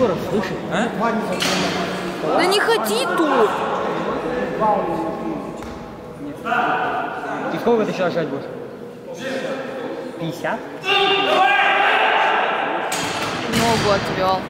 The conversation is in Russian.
Скоро слышит. А? Да не ходи тут. Ты сколько ты сейчас жать будешь? 50? Ногу отвел.